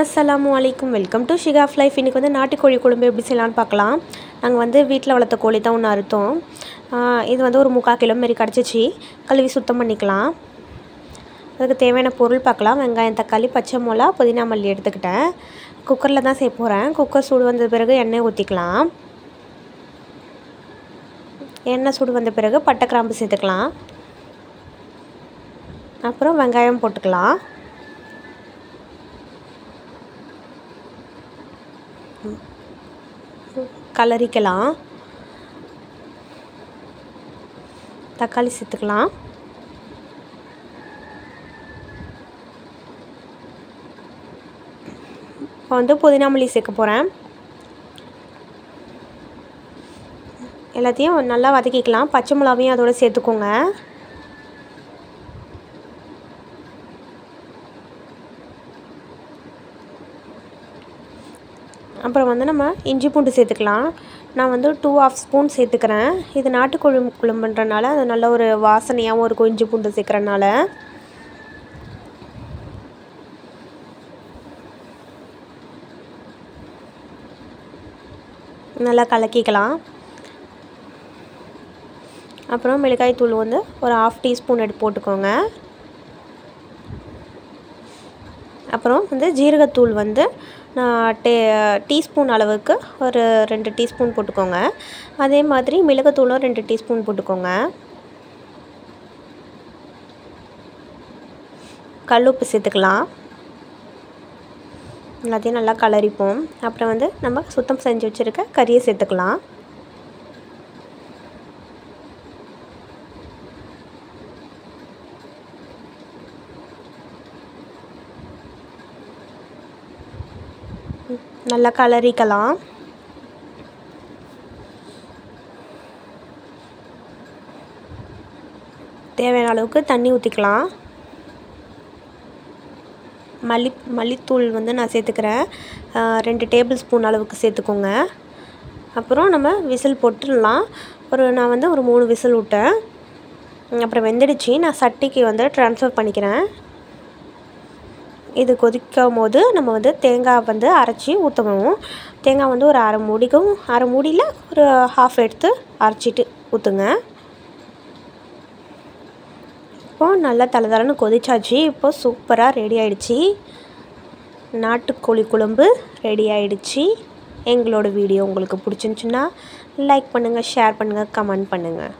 அஸ்லாம் வலைக்கும் welcome to ஷிகாஃப் life இன்றைக்கி வந்து நாட்டுக்கோழி குழம்பு எப்படி செய்யலான்னு பார்க்கலாம். நாங்கள் வந்து வீட்டில் வளர்த்த கோழி தான் ஒன்று அறுத்தோம். இது வந்து ஒரு முக்கால் கிலோ மாரி கிடச்சிச்சு. கழுவி சுத்தம் பண்ணிக்கலாம். அதுக்கு தேவையான பொருள் பார்க்கலாம். வெங்காயம் தக்காளி பச்சை மிளகா புதினா மல்லி எடுத்துக்கிட்டேன். குக்கரில் தான் செய்ய போகிறேன் குக்கர் சூடு வந்த பிறகு எண்ணெய் ஊற்றிக்கலாம் எண்ணெய் சூடு வந்த பிறகு பட்டை கிராம்பு சேர்த்துக்கலாம். அப்புறம் வெங்காயம் போட்டுக்கலாம். கலரிக்கலாம். தக்காளி சேர்த்துக்கலாம். இப்போ வந்து புதினா மல்லி சேர்க்க போகிறேன் எல்லாத்தையும் நல்லா வதக்கிக்கலாம். பச்சை மிளகாவையும் அதோட சேர்த்துக்கோங்க. அப்புறம் வந்து நம்ம இஞ்சி பூண்டு சேர்த்துக்கலாம். நான் வந்து டூ ஆஃப் ஸ்பூன் சேர்த்துக்கிறேன். இது நாட்டுக்கோழி குழம்புன்றனால அது நல்ல ஒரு வாசனையாகவும் இருக்கும் இஞ்சி பூண்டு சேர்க்குறனால. நல்லா கலக்கிக்கலாம். அப்புறம் மிளகாய் தூள் வந்து ஒரு ஆஃப் டீஸ்பூன் எடுத்து போட்டுக்கோங்க. அப்புறம் வந்து ஜீரகத்தூள் வந்து நான் டே டீஸ்பூன் அளவுக்கு ஒரு ரெண்டு டீஸ்பூன் போட்டுக்கோங்க. அதே மாதிரி மிளகுத்தூளும் ரெண்டு டீஸ்பூன் போட்டுக்கோங்க. கல்லுப்பு சேர்த்துக்கலாம். எல்லாத்தையும் நல்லா கலரிப்போம். அப்புறம் வந்து நம்ம சுத்தம் செஞ்சு வச்சுருக்க கறியை சேர்த்துக்கலாம். நல்லா கலரிக்கலாம். தேவையான அளவுக்கு தண்ணி ஊற்றிக்கலாம் மல்லி மல்லித்தூள் வந்து நான் சேர்த்துக்கிறேன். ரெண்டு டேபிள் ஸ்பூன் அளவுக்கு சேர்த்துக்கோங்க. அப்புறம் நம்ம விசில் போட்டுடலாம். ஒரு நான் வந்து ஒரு மூணு விசில் விட்டேன் அப்புறம் வெந்துடுச்சு. நான் சட்டிக்கு வந்து ட்ரான்ஸ்ஃபர் பண்ணிக்கிறேன். இது கொதிக்கும் போது நம்ம வந்து தேங்காய் வந்து அரைச்சி ஊற்றணும் தேங்காய் வந்து ஒரு அரை மூடிக்கும். அரை மூடியில் ஒரு ஹாஃப் எடுத்து அரைச்சிட்டு ஊற்றுங்க இப்போது நல்லா தலை தலைன்னு கொதிச்சாச்சு. இப்போது சூப்பராக ரெடி ஆகிடுச்சி நாட்டுக்கோழி குழம்பு ரெடி ஆகிடுச்சி எங்களோட வீடியோ உங்களுக்கு பிடிச்சிருந்துச்சுன்னா லைக் பண்ணுங்கள் ஷேர் பண்ணுங்கள் கமெண்ட் பண்ணுங்கள்